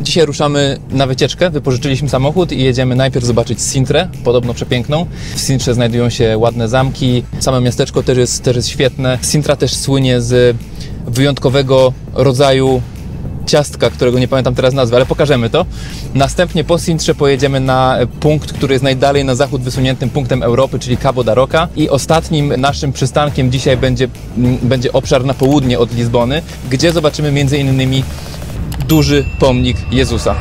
Dzisiaj ruszamy na wycieczkę, wypożyczyliśmy samochód i jedziemy najpierw zobaczyć Sintrę, podobno przepiękną. W Sintrze znajdują się ładne zamki, same miasteczko też jest, też jest świetne. Sintra też słynie z wyjątkowego rodzaju ciastka, którego nie pamiętam teraz nazwy, ale pokażemy to. Następnie po Sintrze pojedziemy na punkt, który jest najdalej na zachód wysuniętym punktem Europy, czyli Cabo da Roca. I ostatnim naszym przystankiem dzisiaj będzie, będzie obszar na południe od Lizbony, gdzie zobaczymy między innymi duży pomnik Jezusa.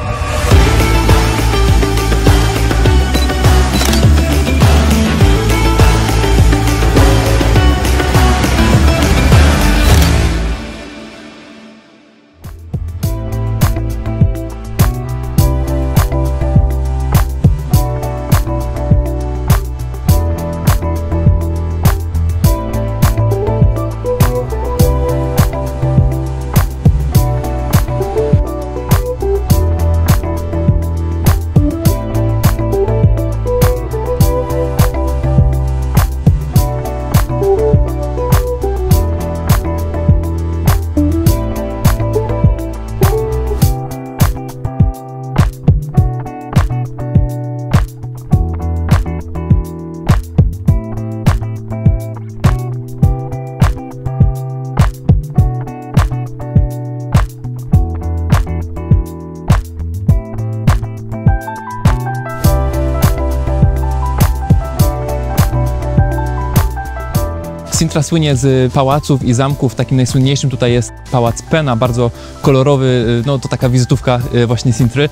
Sintra słynie z pałaców i zamków. Takim najsłynniejszym tutaj jest pałac Pena, bardzo kolorowy, no to taka wizytówka y, właśnie Sintry.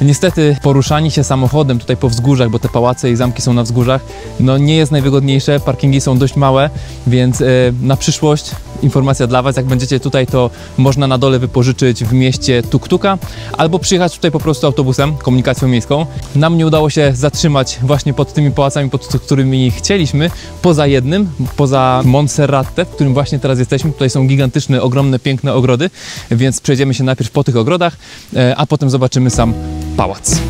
Niestety poruszanie się samochodem tutaj po wzgórzach, bo te pałace i zamki są na wzgórzach, no nie jest najwygodniejsze, parkingi są dość małe, więc y, na przyszłość informacja dla Was, jak będziecie tutaj, to można na dole wypożyczyć w mieście tuk-tuka albo przyjechać tutaj po prostu autobusem, komunikacją miejską. Nam nie udało się zatrzymać właśnie pod tymi pałacami, pod którymi chcieliśmy, poza jednym, poza Monserrate, w którym właśnie teraz jesteśmy. Tutaj są gigantyczne, ogromne, piękne ogrody, więc przejdziemy się najpierw po tych ogrodach, e, a potem zobaczymy sam pałac.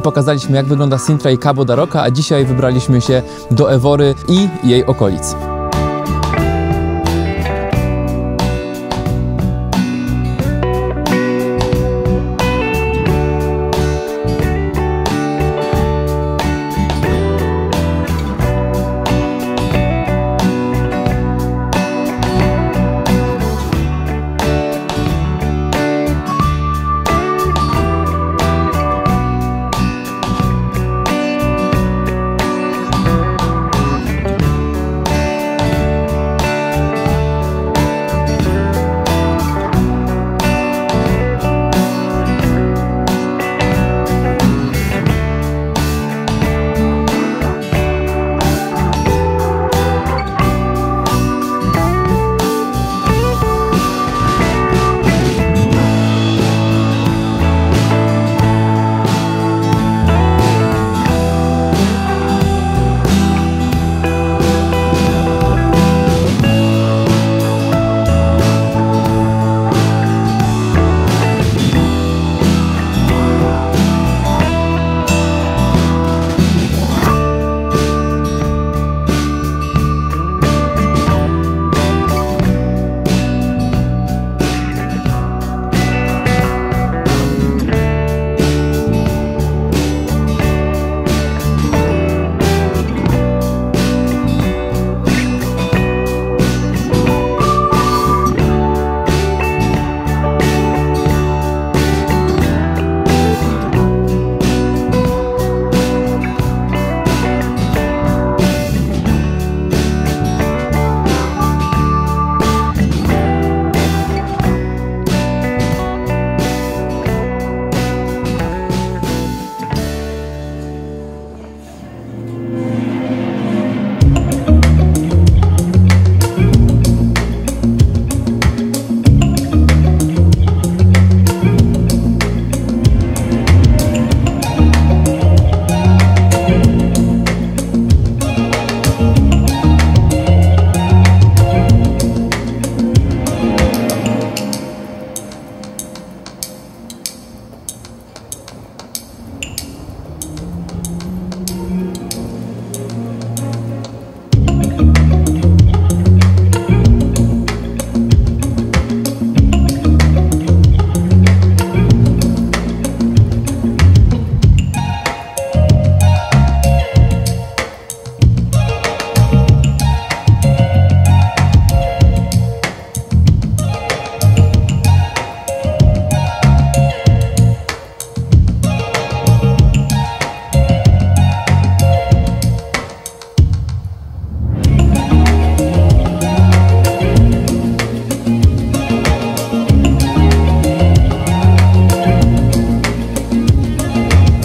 Pokazaliśmy, jak wygląda Sintra i Cabo da Roca, a dzisiaj wybraliśmy się do Ewory i jej okolic.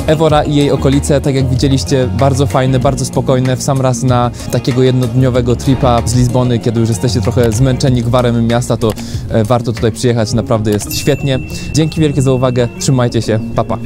Evora i jej okolice, tak jak widzieliście, bardzo fajne, bardzo spokojne, w sam raz na takiego jednodniowego tripa z Lizbony, kiedy już jesteście trochę zmęczeni gwarem miasta, to e, warto tutaj przyjechać, naprawdę jest świetnie. Dzięki wielkie za uwagę, trzymajcie się, pa pa.